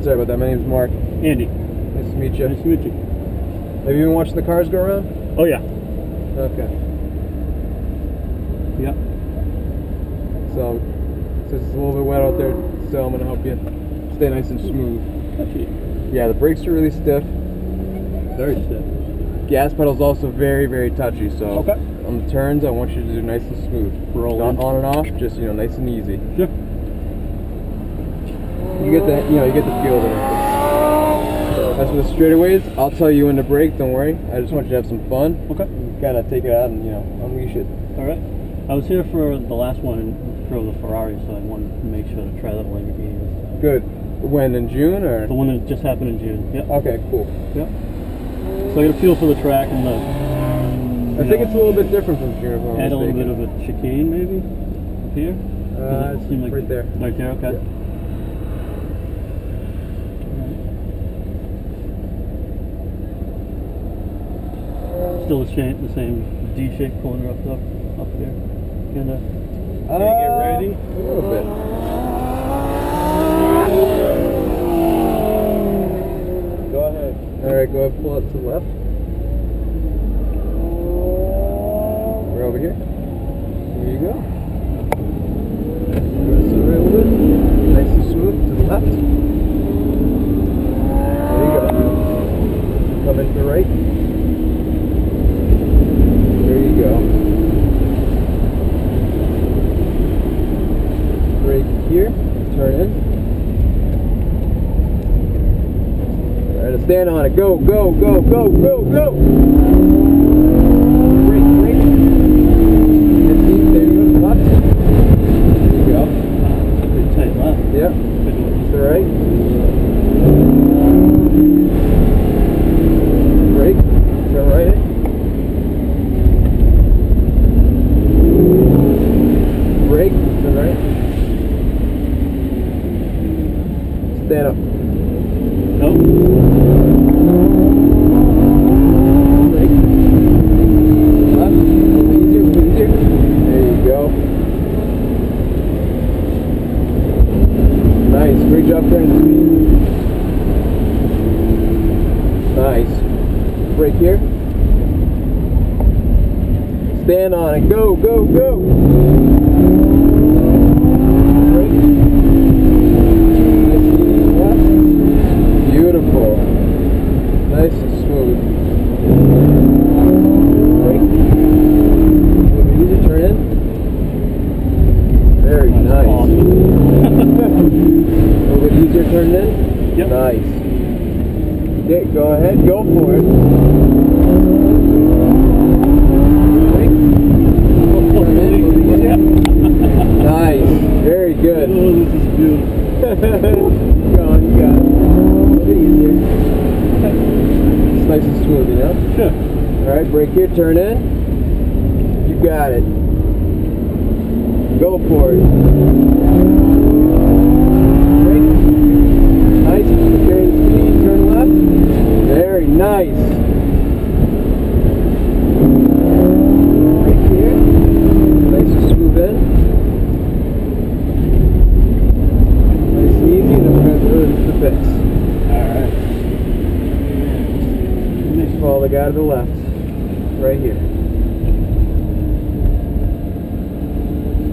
again. Sorry about that. My name's Mark. Andy. Nice to meet you. Nice to meet you. Have you been watching the cars go around? Oh yeah. Okay. Yep. So, since it's a little bit wet out there, so I'm gonna help you stay nice and smooth. Touchy. Yeah, the brakes are really stiff. Very stiff. Gas pedal's also very, very touchy. So Okay. on the turns, I want you to do nice and smooth. Roll Not on and off, just you know, nice and easy. Sure. You get the, you know, you get the feel of it. As for the straightaways, I'll tell you when to brake. Don't worry. I just want you to have some fun. Okay. Kind of take it out and you know unleash it. All right. I was here for the last one and drove the Ferrari, so I wanted to make sure to try that Lamborghini this time. Good. When in June or? The one that just happened in June. Yep. Okay, cool. Yep. So I get a feel for the track and the. I think it's a little bit different from June. I'm Add a little bit of a chicane, maybe. Up here. Uh, it it's seem like- right there. Right there. Okay. Yeah. Still the same, the same D-shaped corner up up up here. Kinda. Uh, get ready? A little bit. Go ahead. All right, go ahead, pull it to the left. We're over here. There you go. Press it right a little bit. Nice and smooth to the left. There you go. Come into the right. There you go. Brake here. Turn in. All right, stand on it. Go, go, go, go, go, go. Brake, brake. That's it. There you go. Left. There you go. Pretty tight left. Yep. Good. To the right. Brake. Turn right in. Brake. Turn right. Stand up. Nope. Brake. Left. Easier, easier. There you go. Nice. Great job turning speed. Nice. Brake here. Stand on it. Go, go, go. Brake. Nice and easy left. Beautiful. Nice and smooth. Brake. A little bit easier. Turn in. Very nice. Awesome. A little bit easier turn in. Yep. Nice. Okay, go ahead, go for it. Brake. Turn in, a little easier. Nice. Very good. Oh, this is beautiful. Going, you got it. A little bit easier. It's nice and smooth, you know? Sure. Alright, brake here, turn in. You got it. Go for it. Brake. Nice, carry the speed, turn left. Very nice. Brake here. Nice and smooth in. Nice and easy, and then we're going to do the bits. Alright. Follow the guy to the left. Right here.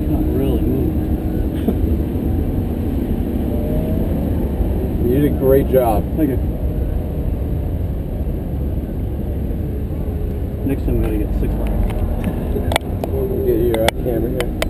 Not really moving. You did a great job. Thank you. Next time I'm gonna get six lines. We'll get your uh, camera here.